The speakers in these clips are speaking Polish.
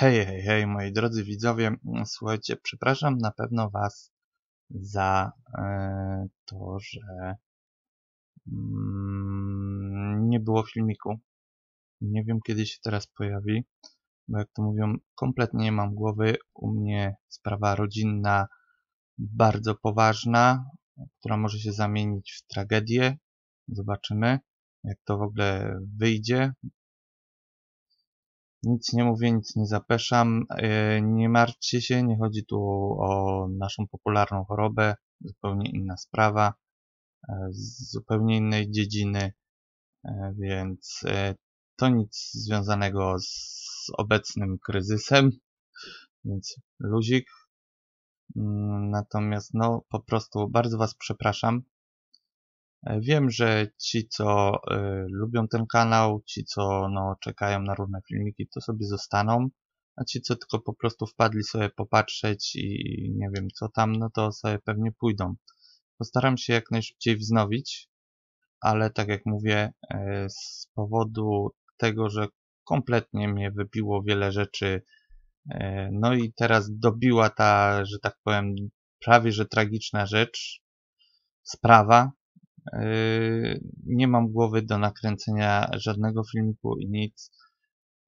Hej, hej, hej, moi drodzy widzowie. Słuchajcie, przepraszam na pewno Was za e, to, że mm, nie było filmiku. Nie wiem, kiedy się teraz pojawi, bo jak to mówią, kompletnie nie mam głowy. U mnie sprawa rodzinna bardzo poważna, która może się zamienić w tragedię. Zobaczymy, jak to w ogóle wyjdzie. Nic nie mówię, nic nie zapeszam. E, nie martwcie się, nie chodzi tu o naszą popularną chorobę. Zupełnie inna sprawa, e, z zupełnie innej dziedziny, e, więc to nic związanego z obecnym kryzysem, więc luzik. Mm, natomiast no po prostu bardzo Was przepraszam wiem, że ci, co y, lubią ten kanał, ci, co no, czekają na różne filmiki, to sobie zostaną, a ci, co tylko po prostu wpadli sobie popatrzeć i nie wiem co tam, no to sobie pewnie pójdą. Postaram się jak najszybciej wznowić, ale tak jak mówię, y, z powodu tego, że kompletnie mnie wybiło wiele rzeczy, no i teraz dobiła ta, że tak powiem, prawie że tragiczna rzecz, sprawa, nie mam głowy do nakręcenia żadnego filmiku i nic.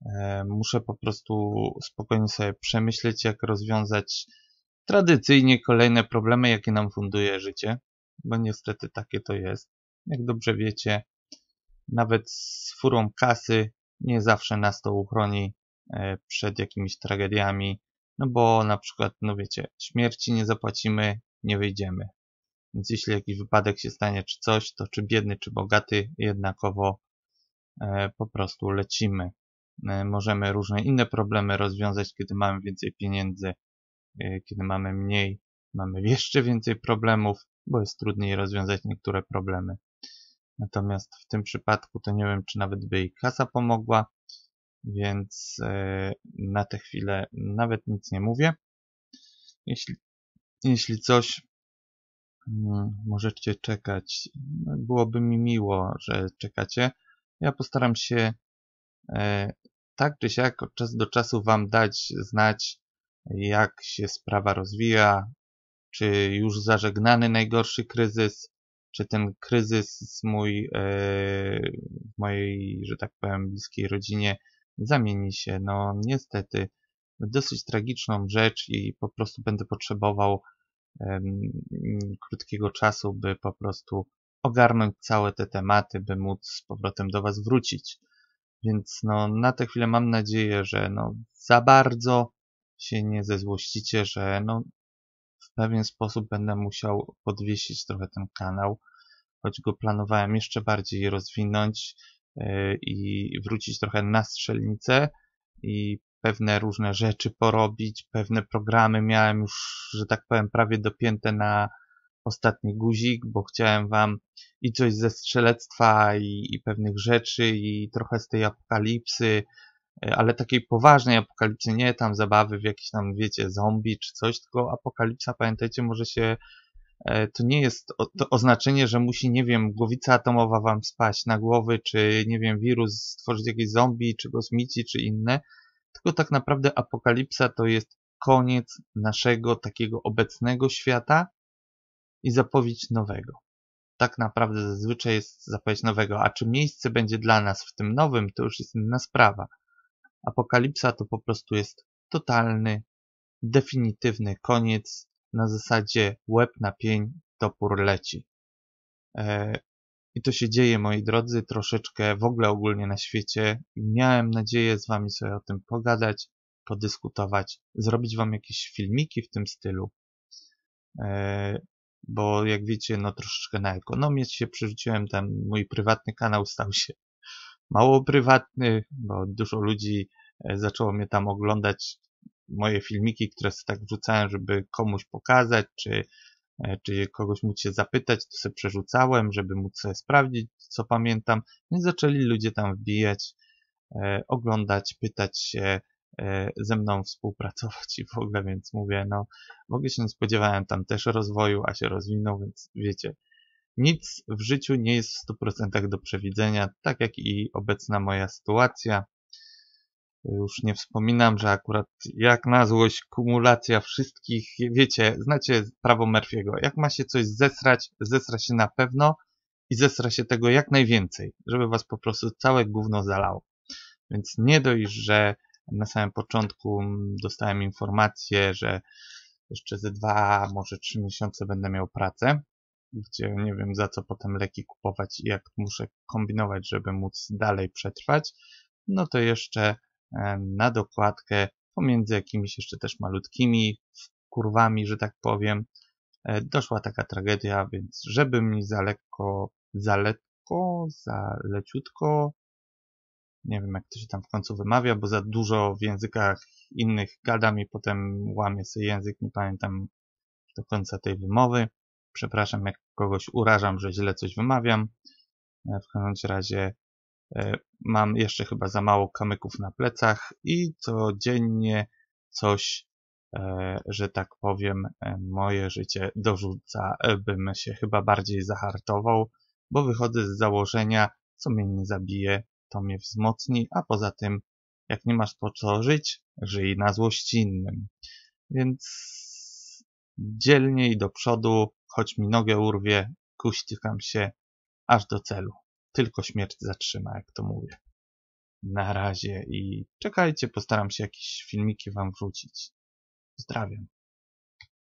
Yy, muszę po prostu spokojnie sobie przemyśleć, jak rozwiązać tradycyjnie kolejne problemy, jakie nam funduje życie, bo niestety takie to jest. Jak dobrze wiecie, nawet z furą kasy nie zawsze nas to uchroni yy, przed jakimiś tragediami, no bo na przykład, no wiecie, śmierci nie zapłacimy, nie wyjdziemy. Więc jeśli jakiś wypadek się stanie, czy coś, to czy biedny, czy bogaty, jednakowo e, po prostu lecimy. E, możemy różne inne problemy rozwiązać, kiedy mamy więcej pieniędzy, e, kiedy mamy mniej, mamy jeszcze więcej problemów, bo jest trudniej rozwiązać niektóre problemy. Natomiast w tym przypadku to nie wiem, czy nawet by jej kasa pomogła, więc na tę chwilę nawet nic nie mówię. Jeśli, jeśli coś, możecie czekać. Byłoby mi miło, że czekacie. Ja postaram się e, tak czy siak od czasu do czasu Wam dać znać, jak się sprawa rozwija, czy już zażegnany najgorszy kryzys, czy ten kryzys mój, e, w mojej, że tak powiem, bliskiej rodzinie zamieni się, no niestety, w dosyć tragiczną rzecz i po prostu będę potrzebował krótkiego czasu, by po prostu ogarnąć całe te tematy, by móc z powrotem do Was wrócić. Więc no, na tę chwilę mam nadzieję, że no, za bardzo się nie zezłościcie, że no, w pewien sposób będę musiał podwiesić trochę ten kanał, choć go planowałem jeszcze bardziej rozwinąć yy, i wrócić trochę na strzelnicę i pewne różne rzeczy porobić, pewne programy miałem już, że tak powiem, prawie dopięte na ostatni guzik, bo chciałem wam i coś ze strzelectwa i, i pewnych rzeczy i trochę z tej apokalipsy, e, ale takiej poważnej apokalipsy, nie tam zabawy w jakieś tam, wiecie, zombie czy coś, tylko apokalipsa, pamiętajcie, może się e, to nie jest to oznaczenie, że musi, nie wiem, głowica atomowa wam spaść na głowy, czy, nie wiem, wirus stworzyć jakieś zombie, czy kosmici, czy inne, tylko tak naprawdę apokalipsa to jest koniec naszego takiego obecnego świata i zapowiedź nowego. Tak naprawdę zazwyczaj jest zapowiedź nowego, a czy miejsce będzie dla nas w tym nowym, to już jest inna sprawa. Apokalipsa to po prostu jest totalny, definitywny koniec na zasadzie łeb na pień, topór leci. I to się dzieje, moi drodzy, troszeczkę w ogóle ogólnie na świecie. Miałem nadzieję z wami sobie o tym pogadać, podyskutować, zrobić wam jakieś filmiki w tym stylu. E, bo jak wiecie, no troszeczkę na ekonomię się przerzuciłem, ten mój prywatny kanał stał się mało prywatny, bo dużo ludzi e, zaczęło mnie tam oglądać moje filmiki, które sobie tak wrzucałem, żeby komuś pokazać, czy czy kogoś móc się zapytać, to sobie przerzucałem, żeby móc sobie sprawdzić, co pamiętam. No i zaczęli ludzie tam wbijać, e, oglądać, pytać się, e, ze mną współpracować i w ogóle, więc mówię, no w ogóle się nie spodziewałem tam też rozwoju, a się rozwinął, więc wiecie, nic w życiu nie jest w 100% do przewidzenia, tak jak i obecna moja sytuacja. Już nie wspominam, że akurat jak na złość kumulacja wszystkich, wiecie, znacie prawo Murphy'ego. Jak ma się coś zesrać, zesra się na pewno i zesra się tego jak najwięcej, żeby was po prostu całe gówno zalało. Więc nie dość, że na samym początku dostałem informację, że jeszcze ze dwa, może trzy miesiące będę miał pracę, gdzie nie wiem za co potem leki kupować i jak muszę kombinować, żeby móc dalej przetrwać, no to jeszcze na dokładkę pomiędzy jakimiś jeszcze też malutkimi kurwami, że tak powiem, e, doszła taka tragedia, więc żeby mi za lekko, za lekko, za leciutko, nie wiem jak to się tam w końcu wymawia, bo za dużo w językach innych gadam i potem łamię sobie język, nie pamiętam do końca tej wymowy. Przepraszam, jak kogoś urażam, że źle coś wymawiam. E, w każdym razie mam jeszcze chyba za mało kamyków na plecach i codziennie coś, e, że tak powiem, moje życie dorzuca, bym się chyba bardziej zahartował, bo wychodzę z założenia, co mnie nie zabije, to mnie wzmocni, a poza tym, jak nie masz po co żyć, żyj na złość innym. Więc dzielnie i do przodu, choć mi nogę urwie, kuśtykam się aż do celu. Tylko śmierć zatrzyma, jak to mówię. Na razie i czekajcie, postaram się jakieś filmiki wam wrzucić. Pozdrawiam.